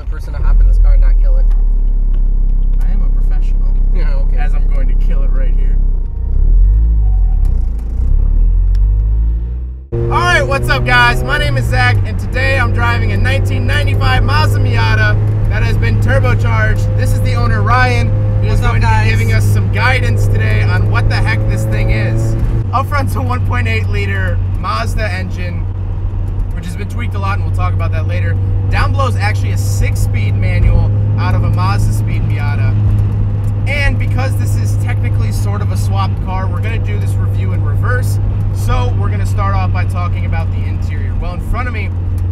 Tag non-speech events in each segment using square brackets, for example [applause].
only person to hop in this car and not kill it. I am a professional. [laughs] Yeah, okay. As I'm going to kill it right here. Alright, what's up guys? My name is Zach and today I'm driving a 1995 Mazda Miata that has been turbocharged. This is the owner Ryan who is What's up, going to be giving us some guidance today on what the heck this thing is. Up front's a 1.8 liter Mazda engine which has been tweaked a lot, and we'll talk about that later. Down below is actually a six-speed manual out of a Mazdaspeed Miata. And because this is technically sort of a swapped car, we're going to do this review in reverse. So we're going to start off by talking about the interior. Well, in front of me,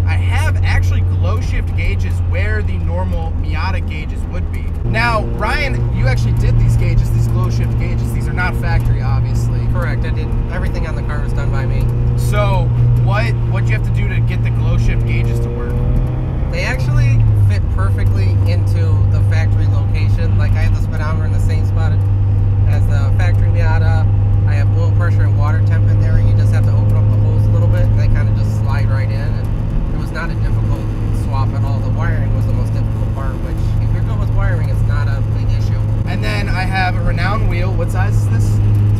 I have actually GlowShift gauges where the normal Miata gauges would be. Now, Ryan, you actually did these gauges, these GlowShift gauges. These are not factory, obviously. Correct. I did everything on the car was done by me. So, what what do you have to do to get the GlowShift gauges to work? They actually fit perfectly into the factory location. Like I have the speedometer in the same spot the factory Miata. I have oil pressure and water temp in there. You just have to open up the holes a little bit, and they kind of just slide right in. And it was not a difficult swap at all. The wiring was the most difficult part, which if you're good with wiring, it's not a big issue. And then I have a Renown wheel. What size is this?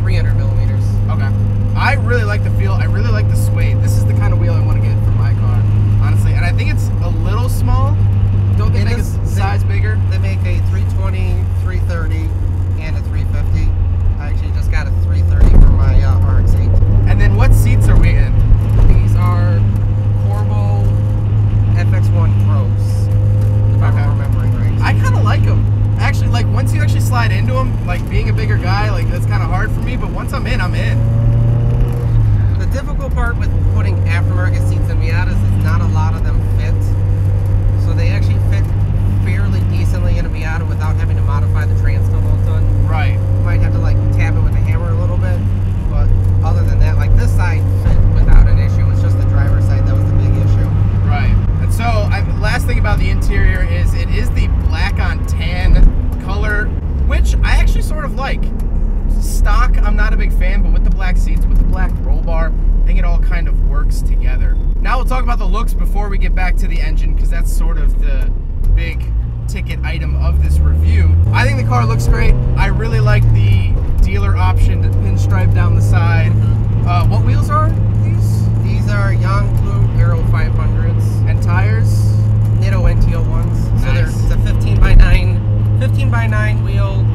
300 millimeters. Okay. I really like the feel. I really like the suede. This is the kind of wheel I want to get for my car, honestly. And I think it's a little small. Don't they It make is- a size bigger? They make a 320, 330, and a 350. I actually just got a 330 for my uh, RX-8. And then what seats are we in? These are Corbeau FX1 Pros, if Okay. I'm remembering right. I kind of like them. Actually, like once you actually slide into them, like being a bigger guy, like that's kind of hard for me. But once I'm in, I'm in. The difficult part with putting aftermarket seats in Miatas is not a lot of them fit. So they actually fit fairly decently in a Miata without having to modify the transom all done. Right. You might have to like tap it with a hammer a little bit, but other than that, like this side fit without an issue. It's just the driver's side that was the big issue. Right. And so, I, last thing about the interior is it is the black on tan color, which I actually sort of like. Stock, I'm not a big fan, but with the black seats, with the black roll bar, I think it all kind of works together. Now we'll talk about the looks before we get back to the engine, because that's sort of the big ticket item of this review. I think the car looks great. I really like the dealer option pinstripe down the side. Uh, what wheels are these? These are Young Blue Aero 500s. And tires? Nitto NT01s. So they're Nice. it's a 15 by 9, 15 by 9 wheel,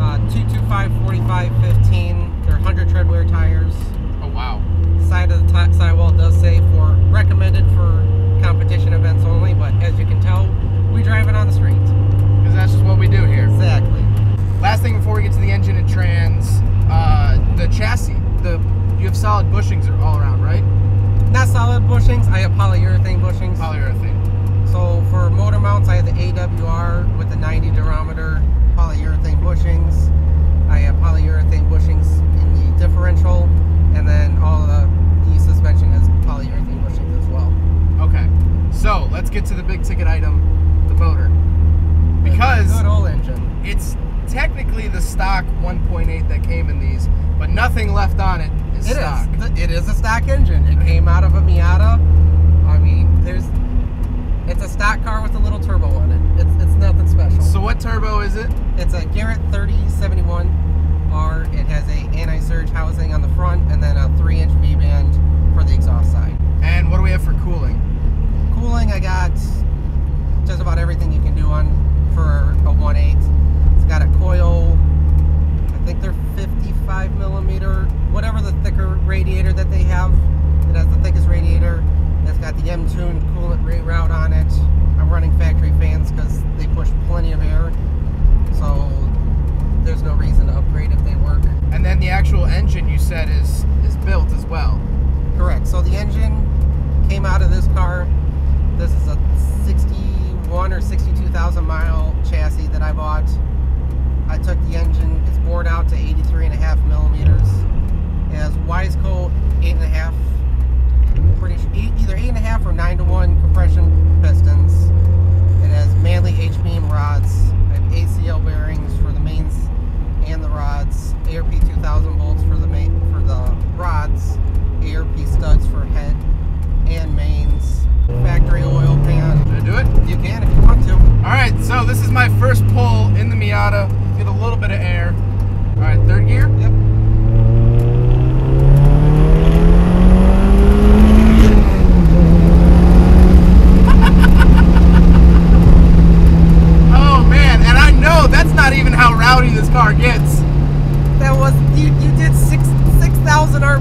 uh, 225 45 15. They're 100 tread wear tires. Oh wow. Side of the ti- sidewall does say for recommended for competition events only, but as you can tell, we drive it on the street. Because that's just what we do here. Exactly. Last thing before we get to the engine and trans, uh, the chassis. The you have solid bushings are all around, right? Not solid bushings. I have polyurethane bushings. Polyurethane. So for motor mounts, I have the AWR with the 90 durometer polyurethane bushings. I have polyurethane bushings in the differential, and then all the, the suspension has polyurethane bushings as well. Okay. So let's get to the big ticket item, the motor. Because good old engine. it's technically the stock 1.8 that came in these, but nothing left on it is It is. stock. Th- It is a stock engine. It came out of a Miata. I mean, there's. It's a stock car with a little turbo on it. It's, it's nothing special. So what turbo is it? It's a Garrett 3071R. It has a anti-surge housing on the front and then a 3-inch V-band for the exhaust side. And what do we have for cooling? Cooling, I got just about everything you can do on for a 1.8. It's got a coil, I think they're 55 millimeter, whatever the thicker radiator that they have. It has the thickest radiator. It's got the M-Tune coolant reroute on it. I'm running factory fans because they push plenty of air. So there's no reason to upgrade if they work. And then the actual engine you said is is built as well. Correct. So the engine came out of this car. This is a 61 or 62,000 mile chassis that I bought. I took the engine, it's bored out to 83 and a half millimeters. It has Wiseco 8.5, pretty sure, e- either 8.5 or 9 to 1 compression pistons. It has Manley H-beam rods. I have ACL bearings for the mains and the rods. ARP 2000 bolts for the main for the rods.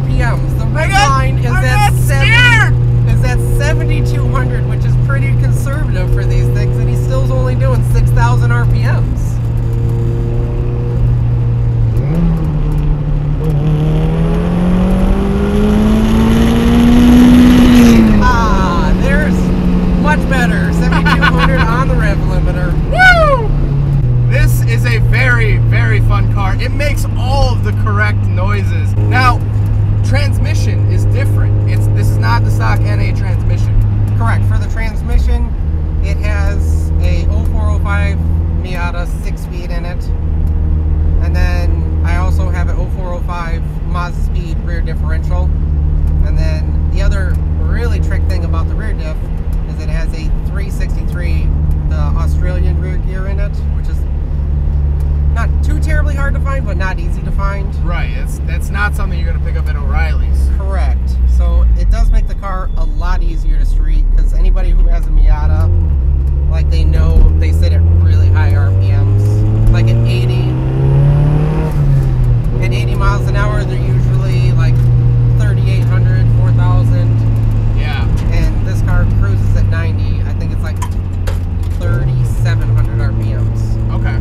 RPMs. The red got, line is at seven, is at 7,200, which is pretty conservative for these things, and he still's only doing 6,000 RPMs. Ah, there's much better. 7,200 [laughs] on the rev limiter. Woo! This is a very, very fun car. It makes all of the correct noises. Now, transmission is different. It's this is not the stock NA transmission. Correct. For the transmission, it has a 0405 Miata 6 speed in it. And then I also have an 0405 Mazdaspeed rear differential. And then the other really trick thing about the rear diff is it has a 363 the Australian rear gear in it, which is not terribly hard to find, but not easy to find. Right. It's that's not something you're gonna pick up at O'Reilly's. Correct. So it does make the car a lot easier to street because anybody who has a Miata, like they know they sit at really high RPMs, like at 80. At 80 miles an hour, they're usually like 3,800, 4,000, Yeah. and this car cruises at 90. I think it's like 3,700 RPMs. Okay.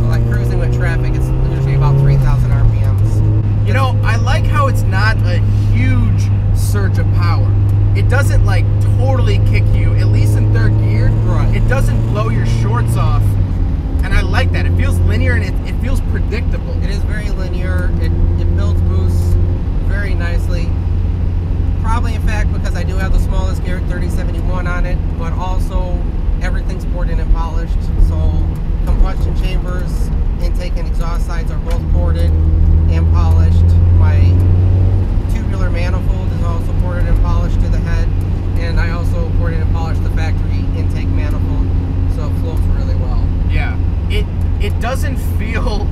So like cruising with traffic, it's usually about 3,000 RPMs. You know, I like how it's not a huge surge of power. It doesn't like totally kick you, at least in third gear. Right. It doesn't blow your shorts off. And I like that. It feels linear and it, it feels predictable. It is very linear. It, it builds boosts very nicely. Probably, in fact, because I do have the smallest gear at 3071 on it, but also everything's ported and polished. So combustion chambers, intake and exhaust sides are both ported and polished. My tubular manifold is also ported and polished to the head, and I also ported and polished the factory intake manifold, so it flows really well. Yeah. It it doesn't feel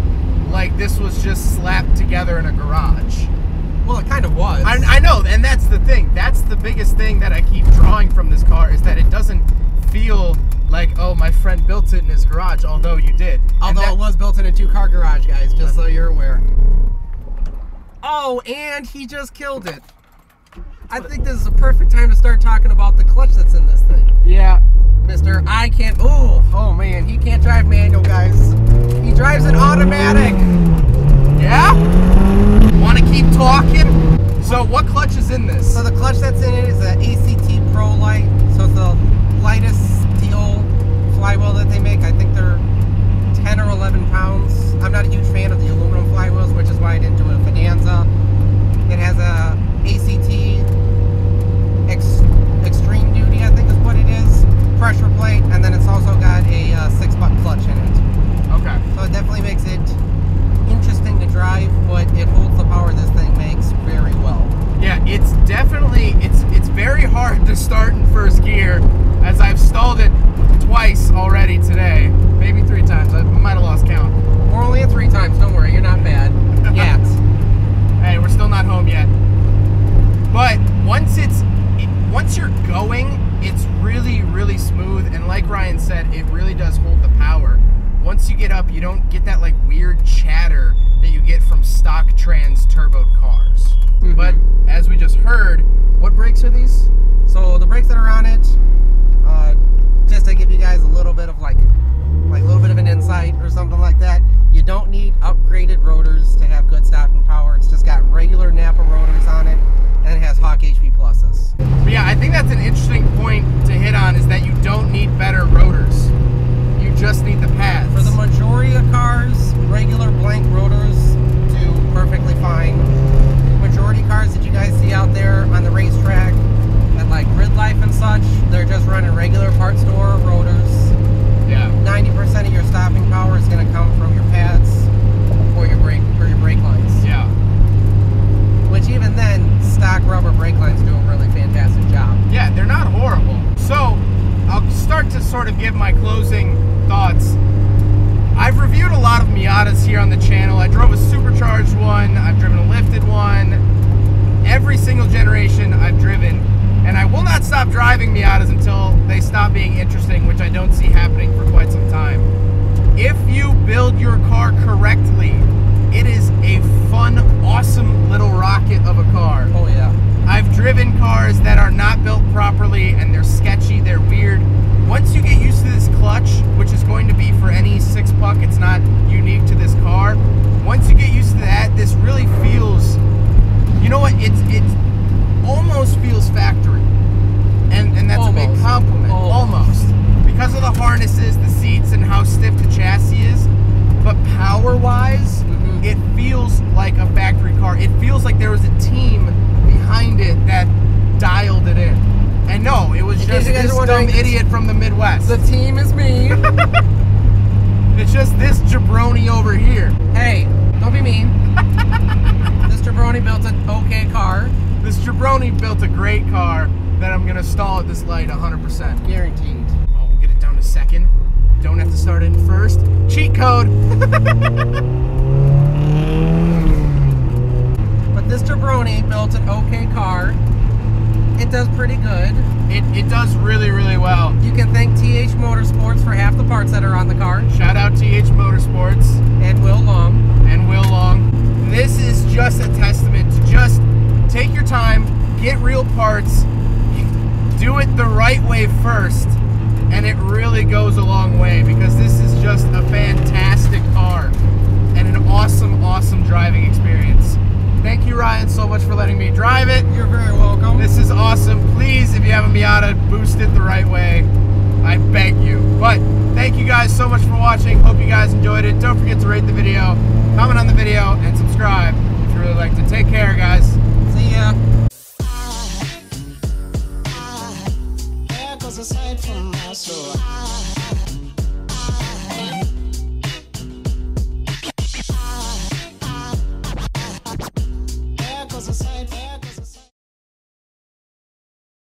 like this was just slapped together in a garage. Well, it kind of was. I, I know, and that's the thing. That's the biggest thing that I keep drawing from this car is that it doesn't feel like, oh, my friend built it in his garage, although you did. Although that- it was built in a two-car garage, guys, just so you're aware. Oh, and he just killed it. I think this is a perfect time to start talking about the clutch that's in this thing. yeah, Mister, I can't. Oh, oh man, he can't drive manual, guys. He drives an automatic. yeah. Keep talking? So, what clutch is in this? So the clutch that's in it is an ACT Prolite. So it's the lightest steel flywheel that they make. I think they're 10 or 11 pounds. I'm not a huge fan of the aluminum flywheels, which is why I didn't do a Fidanza. It has a ACT Ex- Extreme Duty, I think is what it is. Pressure plate, and then it's also got a uh, six puck clutch in it. okay. So it definitely makes it interesting to drive, but it holds the power this thing makes very well. Yeah, it's definitely it's it's very hard to start in first gear, as I've stalled it twice already today, maybe three times. I might have lost count. We're only at three times. Don't worry, you're not bad yet. Hey, we're still not home yet. But once it's it, once you're going, it's really really smooth, and like Ryan said, it really does hold the power. Once you get up, you don't get that like weird chatter that you get from stock trans turboed cars. Mhm. But as we just heard, what brakes are these? So the brakes that are on it, uh, just to give you guys a little bit of like, like a little bit of an insight or something like that. You don't need upgraded rotors to have good stopping power. It's just got regular Napa rotors on it, and it has Hawk HP pluses. But yeah, I think that's an interesting point to hit on is that you don't need better rotors. You just need the pads. For the majority of cars, regular blank rotors do perfectly fine. Majority cars that you guys see out there on the racetrack at like Grid They're just running regular part store rotors. yeah. 90% of your stopping power is going to come from your pads or your brake or your brake lines. Yeah. Which even then, stock rubber brake lines do a really fantastic job. Yeah, they're not horrible. So, I'll start to sort of give my closing thoughts. I've reviewed a lot of Miatas here on the channel. I drove a supercharged one, I've driven a lifted one. Every single generation I've driven. And I will not stop driving Miatas until they stop being interesting, which I don't see happening for quite some time. If you build your car correctly, it is a fun, awesome little rocket of a car. Oh yeah. I've driven cars that are not built properly and they're sketchy, they're weird. Once you get used to this clutch, which is going to be for any six puck, it's not unique to this car. Once you get used to that, this really feels, you know what? It's it's almost feels factory, and and that's a big Almost. compliment. Almost. Almost because of the harnesses, the seats, and how stiff the chassis is. But power-wise, Mhm. it feels like a factory car. It feels like there was a team behind it that dialed it in. And no, it was just this dumb idiot from the Midwest. The team is me. [laughs] It's just this jabroni over here. hey, don't be mean. [laughs] this jabroni built an okay car, This jabroni built a great car that I'm gonna stall at this light 100%. guaranteed. Oh, we'll get it down to second. Don't have to start it in first. Cheat code. [laughs] Built an okay car. It does pretty good. It, it does really, really well. You can thank TH Motorsports for half the parts that are on the car, Shout out TH Motorsports and Will Long. and Will Long. This is just a testament to just take your time, get real parts, do it the right way first, and it really goes a long way because this is just a fantastic car and an awesome, awesome driving experience. Thank you, Ryan, so much for letting me drive it. You're very welcome. This is awesome. Please, if you have a Miata, boost it the right way. I beg you. But thank you guys so much for watching. Hope you guys enjoyed it. Don't forget to rate the video, comment on the video, and subscribe if you really like to. Take care, guys. See ya. There goes a from my soul.